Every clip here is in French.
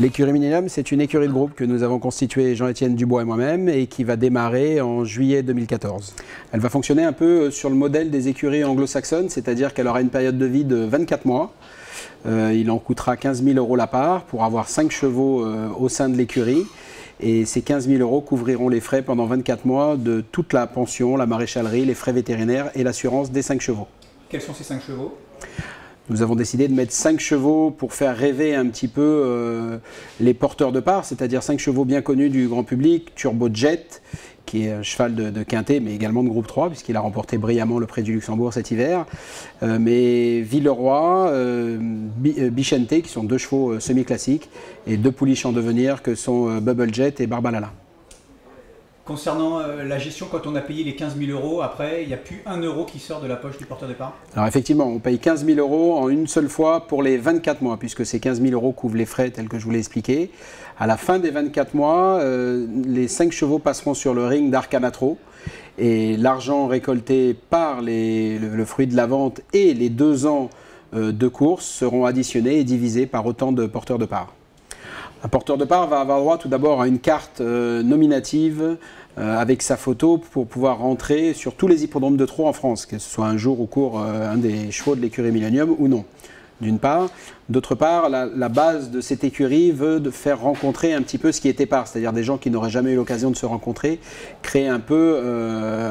L'écurie Millennium, c'est une écurie de groupe que nous avons constituée Jean-Étienne Dubois et moi-même et qui va démarrer en juillet 2014. Elle va fonctionner un peu sur le modèle des écuries anglo-saxonnes, c'est-à-dire qu'elle aura une période de vie de 24 mois. Euh, il en coûtera 15 000 euros la part pour avoir 5 chevaux euh, au sein de l'écurie. Et ces 15 000 euros couvriront les frais pendant 24 mois de toute la pension, la maréchalerie, les frais vétérinaires et l'assurance des 5 chevaux. Quels sont ces 5 chevaux? Nous avons décidé de mettre 5 chevaux pour faire rêver un petit peu euh, les porteurs de part, c'est-à-dire 5 chevaux bien connus du grand public, Turbo Jet, qui est un cheval de, quintet, mais également de groupe 3, puisqu'il a remporté brillamment le prix du Luxembourg cet hiver. Euh, mais Villeroy, euh, Bichente, qui sont deux chevaux semi-classiques, et deux pouliches en devenir que sont Bubble Jet et Barbalala. Concernant euh, la gestion, quand on a payé les 15 000 euros, après, il n'y a plus un euro qui sort de la poche du porteur d'épargne Alors effectivement, on paye 15 000 euros en une seule fois pour les 24 mois, puisque ces 15 000 euros couvrent les frais tels que je vous l'ai expliqué. À la fin des 24 mois, euh, les 5 chevaux passeront sur le ring d'Arcanatro. Et l'argent récolté par le, fruit de la vente et les deux ans euh, de course seront additionnés et divisés par autant de porteurs de parts. Un porteur de part va avoir droit tout d'abord à une carte nominative avec sa photo pour pouvoir rentrer sur tous les hippodromes de trop en France, que ce soit un jour au cours euh, un des chevaux de l'écurie Millennium ou non. D'une part. D'autre part, la, base de cette écurie veut de faire rencontrer un petit peu ce qui était part, c'est-à-dire des gens qui n'auraient jamais eu l'occasion de se rencontrer, créer un peu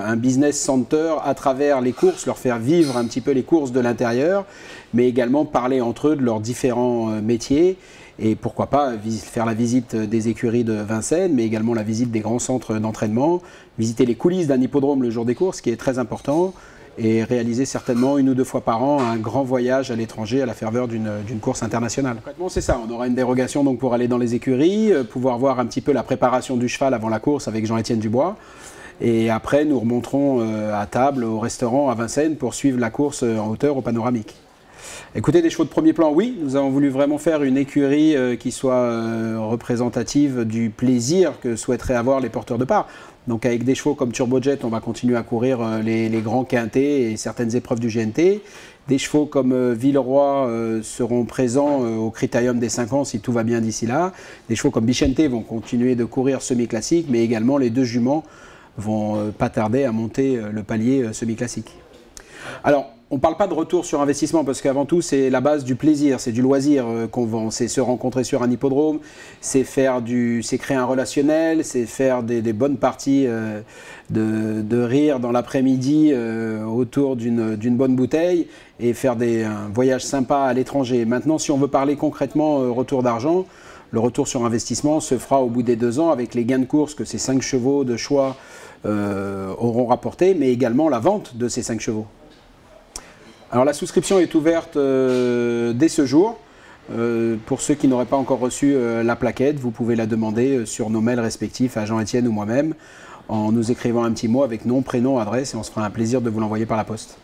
un business center à travers les courses, leur faire vivre un petit peu les courses de l'intérieur, mais également parler entre eux de leurs différents métiers et pourquoi pas faire la visite des écuries de Vincennes, mais également la visite des grands centres d'entraînement, visiter les coulisses d'un hippodrome le jour des courses, qui est très important, et réaliser certainement une ou deux fois par an un grand voyage à l'étranger à la ferveur d'une course internationale. Concrètement, c'est ça. On aura une dérogation donc pour aller dans les écuries, euh, pouvoir voir un petit peu la préparation du cheval avant la course avec Jean-Étienne Dubois. Et après, nous remonterons euh, à table au restaurant à Vincennes pour suivre la course en hauteur au panoramique. Écoutez, des chevaux de premier plan, oui. Nous avons voulu vraiment faire une écurie euh, qui soit euh, représentative du plaisir que souhaiteraient avoir les porteurs de part. Donc avec des chevaux comme Turbojet, on va continuer à courir euh, les, grands quintés et certaines épreuves du GNT. Des chevaux comme Villeroy seront présents au critérium des 5 ans si tout va bien d'ici là. Des chevaux comme Bichente vont continuer de courir semi-classique, mais également les deux juments vont pas tarder à monter le palier semi-classique. Alors, on ne parle pas de retour sur investissement parce qu'avant tout, c'est la base du plaisir, c'est du loisir euh, qu'on vend. C'est se rencontrer sur un hippodrome, c'est faire du, c'est créer un relationnel, c'est faire des, bonnes parties euh, de, rire dans l'après-midi euh, autour d'une bonne bouteille et faire des, un voyage sympa à l'étranger. Maintenant, si on veut parler concrètement retour d'argent, le retour sur investissement se fera au bout des deux ans avec les gains de course que ces cinq chevaux de choix auront rapporté, mais également la vente de ces cinq chevaux. Alors la souscription est ouverte euh, dès ce jour. Euh, pour ceux qui n'auraient pas encore reçu euh, la plaquette, vous pouvez la demander sur nos mails respectifs à Jean-Étienne ou moi-même en nous écrivant un petit mot avec nom, prénom, adresse et on se fera un plaisir de vous l'envoyer par la poste.